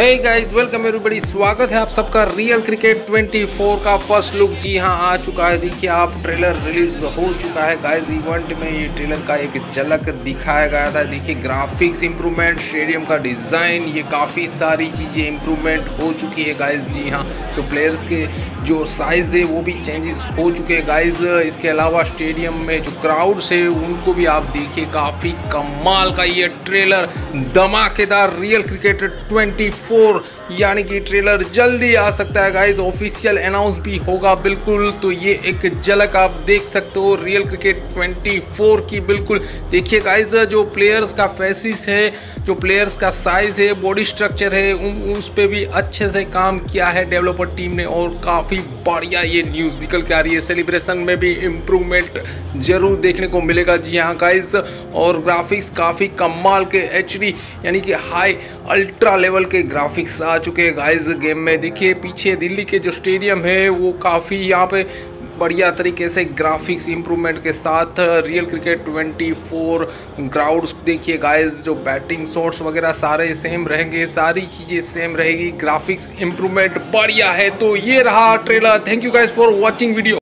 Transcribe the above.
Hey guys welcome everybody स्वागत है आप सबका रियल क्रिकेट 24 का फ़र्स्ट लुक जी हाँ आ चुका है। देखिए, आप ट्रेलर रिलीज़ हो चुका है। गाइस इवेंट में ये ट्रेलर का एक झलक दिखाया गया था। देखिए ग्राफिक्स इंप्रूवमेंट स्टेडियम का डिज़ाइन ये काफ़ी सारी चीज़ें इंप्रूवमेंट हो चुकी है गाइस जी हाँ तो प्लेयर्स के जो साइज़ है, वो भी चेंजेस हो चुके हैं गाइस इसके अलावा स्टेडियम में जो क्राउड्स है, उनको भी आप देखिए, काफ़ी कमाल का ये ट्रेलर धमाकेदार रियल क्रिकेट 24 यानी कि ट्रेलर जल्दी आ सकता है गाइस ऑफिशियल अनाउंस भी होगा बिल्कुल तो ये एक झलक आप देख सकते हो रियल क्रिकेट 24 की बिल्कुल. देखिए गाइस जो प्लेयर्स का फेसिस है जो प्लेयर्स का साइज़ है बॉडी स्ट्रक्चर है उ, उस पर भी अच्छे से काम किया है डेवलपर टीम ने और काफ़ी बढ़िया ये न्यूज़ निकल के आ रही है. सेलिब्रेशन में भी इम्प्रूवमेंट ज़रूर देखने को मिलेगा जी हाँ गाइज़ और ग्राफिक्स काफ़ी कमाल के एचडी यानी कि हाई अल्ट्रा लेवल के ग्राफिक्स आ चुके हैं गाइस गेम में। देखिए, पीछे दिल्ली के जो स्टेडियम है, वो काफ़ी यहाँ पे बढ़िया तरीके से ग्राफिक्स इंप्रूवमेंट के साथ रियल क्रिकेट 24 ग्राउंड्स देखिए गाइस जो बैटिंग शॉट्स वगैरह सारे सेम रहेंगे, सारी चीज़ें सेम रहेगी। ग्राफिक्स इंप्रूवमेंट बढ़िया है तो ये रहा trailer thank you guys for watching video